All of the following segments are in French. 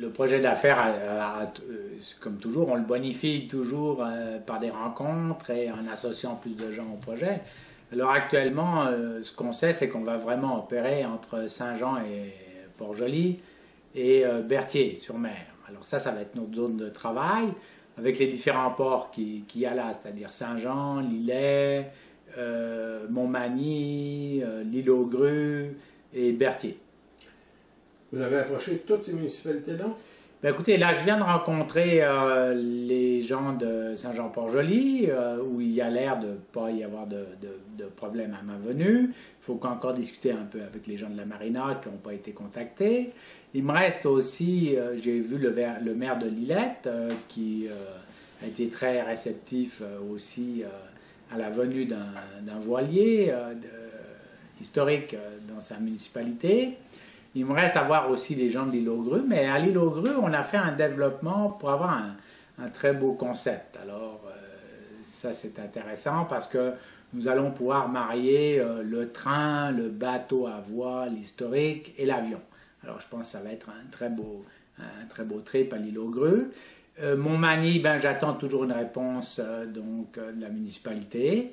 le projet d'affaires, comme toujours, on le bonifie toujours par des rencontres et en associant plus de gens au projet. Alors actuellement, ce qu'on sait, c'est qu'on va vraiment opérer entre Saint-Jean et Port-Joli et Berthier sur mer. Alors ça, ça va être notre zone de travail avec les différents ports qu'il qui y a là, c'est-à-dire Saint-Jean, Lillet, euh, Montmagny, euh, l'île aux Grues et Berthier. Vous avez approché toutes ces municipalités-là ben écoutez, là, je viens de rencontrer euh, les gens de Saint-Jean-Port-Joli, où il y a l'air de ne pas y avoir de, de, problème à ma venue. Il faut encore discuter un peu avec les gens de la Marina qui n'ont pas été contactés. Il me reste aussi, j'ai vu le, le, maire de Lillette, qui a été très réceptif aussi à la venue d'un voilier euh, historique euh, dans sa municipalité. Il me reste à voir aussi les gens de l'île aux Grues, mais à l'île aux Grues, on a fait un développement pour avoir un, très beau concept. Alors, euh, ça c'est intéressant parce que nous allons pouvoir marier le train, le bateau à voile historique et l'avion. Alors, je pense que ça va être un très beau, un très beau trip à l'île aux Grues. Euh, mon mani, ben, j'attends toujours une réponse euh, donc, euh, de la municipalité.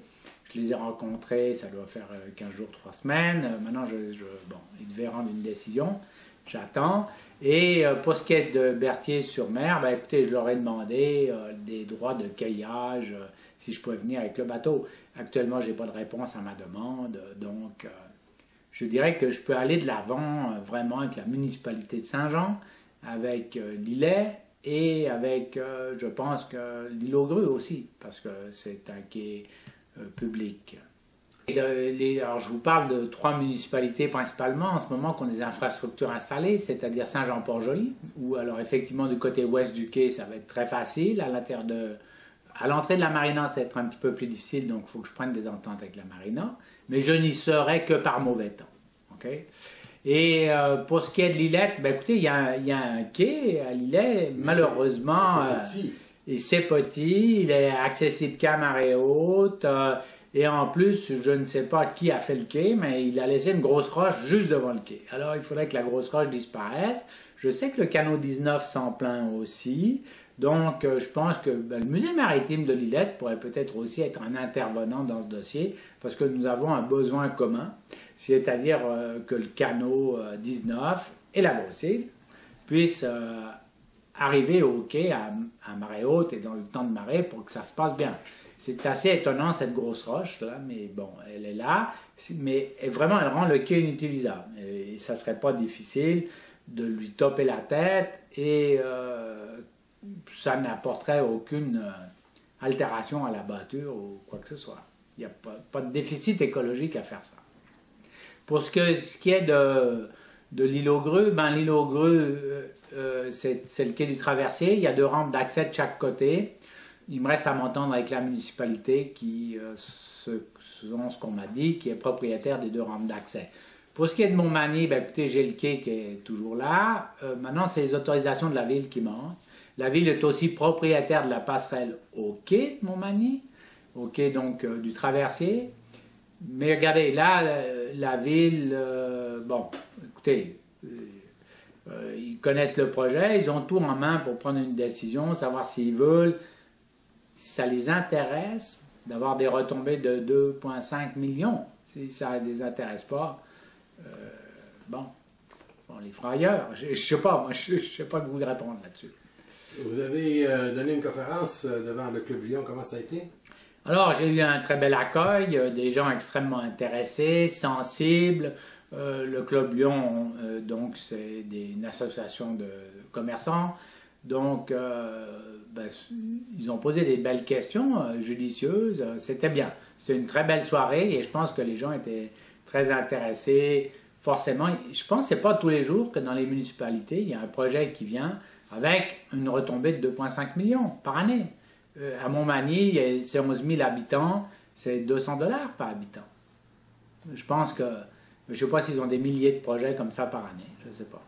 Je les ai rencontrés, ça doit faire 15 jours, 3 semaines. maintenant, je, bon, ils devaient rendre une décision. J'attends. Et pour ce qui est de Berthier-sur-Mer, ben, écoutez, je leur ai demandé des droits de caillage, si je pouvais venir avec le bateau. Actuellement, je n'ai pas de réponse à ma demande. Donc, je dirais que je peux aller de l'avant vraiment avec la municipalité de Saint-Jean, avec Lillet et avec, euh, je pense que l'île aux Grues aussi, parce que c'est un quai euh, public. alors je vous parle de trois municipalités principalement en ce moment qui ont des infrastructures installées, c'est-à-dire Saint-Jean-Port-Joli, où alors effectivement du côté ouest du quai ça va être très facile, à l'entrée de la marina, ça va être un petit peu plus difficile, donc il faut que je prenne des ententes avec la marina, mais je n'y serai que par mauvais temps. Okay et euh, pour ce qui est de Lillette, ben écoutez, il y, a, un quai à Lillet, malheureusement. C'est petit. petit, il est accessible qu'à marée haute. Euh, et en plus, je ne sais pas qui a fait le quai, mais il a laissé une grosse roche juste devant le quai. Alors il faudrait que la grosse roche disparaisse. Je sais que le canot 19 s'en plaint aussi. Donc, euh, je pense que ben, le musée maritime de Lillette pourrait peut-être aussi être un intervenant dans ce dossier, parce que nous avons un besoin commun c'est-à-dire euh, que le canot 19 euh, et la grosse île puissent arriver au quai à, marée haute et dans le temps de marée pour que ça se passe bien. C'est assez étonnant cette grosse roche là, mais bon, elle est là, mais vraiment elle rend le quai inutilisable. Et ça serait pas difficile de lui toper la tête et ça n'apporterait aucune altération à la batture ou quoi que ce soit. Il n'y a pas de déficit écologique à faire ça. Pour ce, qui est de, de l'île aux Grues, ben, l'île aux Grues, euh, euh, c'est le quai du traversier. Il y a deux rampes d'accès de chaque côté. Il me reste à m'entendre avec la municipalité qui, euh, selon ce qu'on m'a dit, qui est propriétaire des deux rampes d'accès. Pour ce qui est de Montmagny, ben, écoutez, j'ai le quai qui est toujours là. maintenant, c'est les autorisations de la ville qui manquent. La ville est aussi propriétaire de la passerelle au quai de Montmagny, au quai donc du traversier. Mais regardez, là, la, ville, euh, bon, écoutez, euh, euh, ils connaissent le projet, ils ont tout en main pour prendre une décision, savoir s'ils veulent, si ça les intéresse d'avoir des retombées de 2,5 millions. Si ça ne les intéresse pas, bon, on les fera ailleurs. Je ne sais pas, moi, je ne sais pas que vous répondre là-dessus. Vous avez donné une conférence devant le Club Lyon, comment ça a été? Alors, j'ai eu un très bel accueil, euh, des gens extrêmement intéressés, sensibles. Euh, le Club Lyon, euh, donc, c'est une association de commerçants. Donc, ben, ils ont posé des belles questions judicieuses. C'était bien. C'était une très belle soirée et je pense que les gens étaient très intéressés. Forcément, je pense que ce pas tous les jours que dans les municipalités, il y a un projet qui vient avec une retombée de 2,5 millions par année. Euh, à Montmagny, c'est 11 000 habitants, c'est 200 dollars par habitant. Je pense que, je ne sais pas s'ils ont des milliers de projets comme ça par année, je ne sais pas.